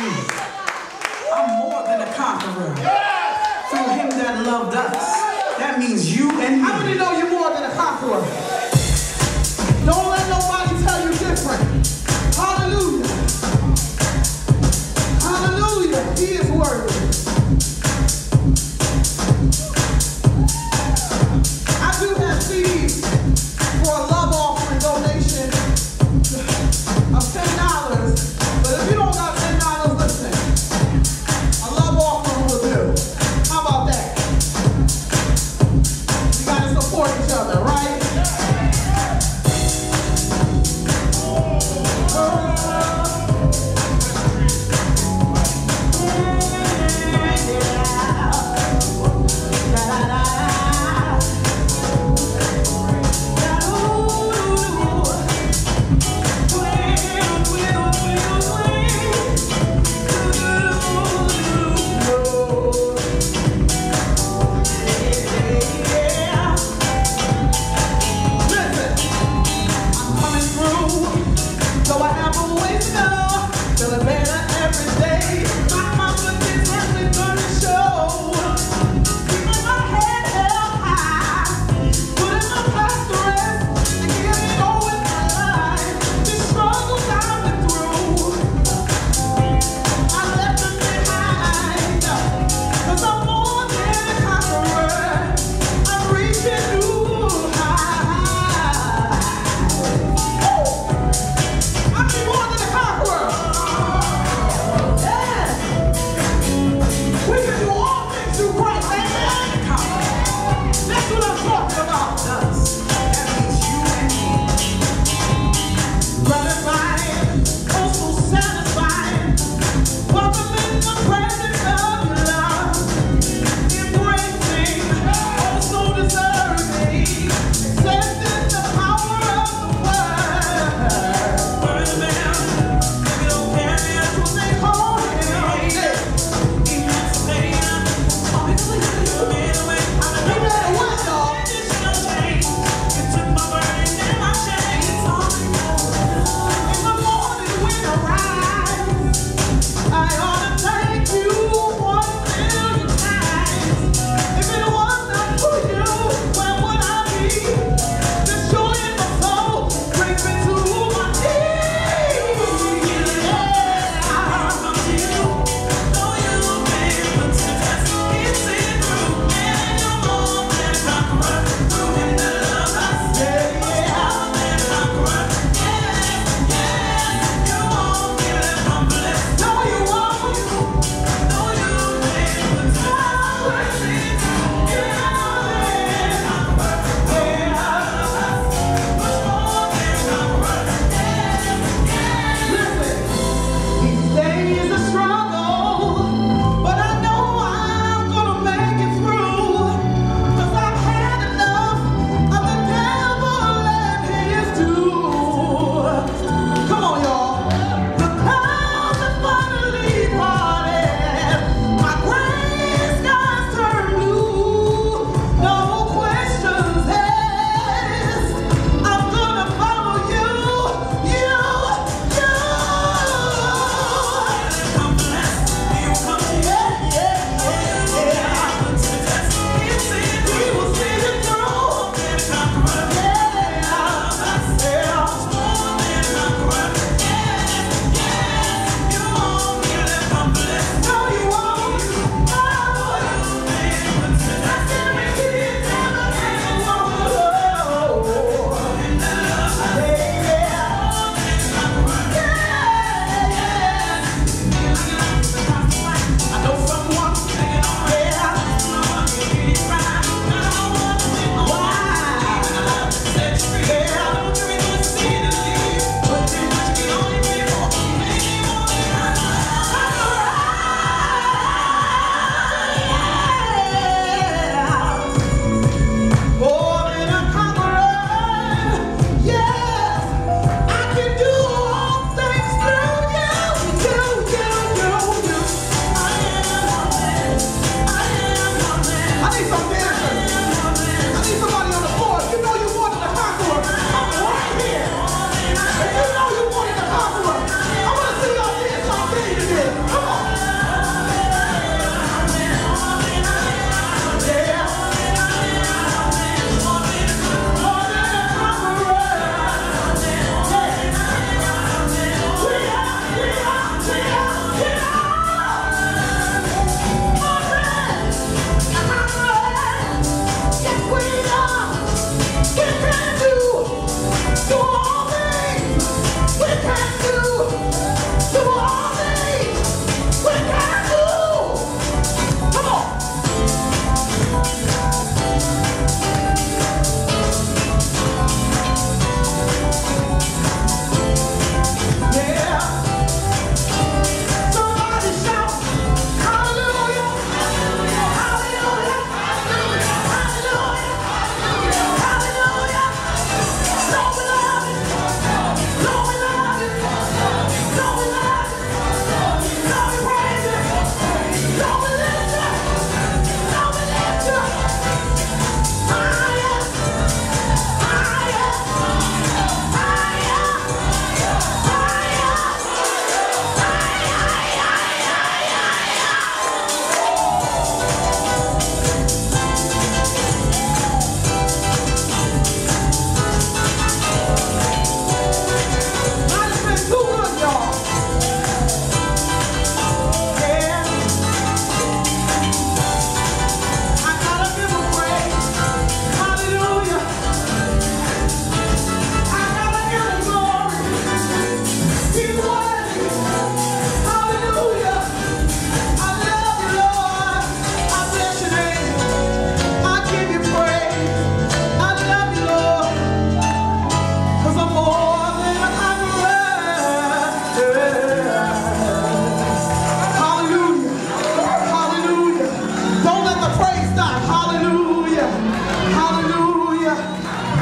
me. I'm more than a conqueror. Through him that loved us. That means you and me. Let's go.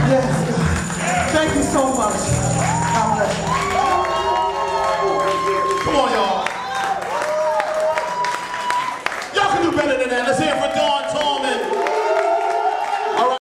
Yes, God. Thank you so much.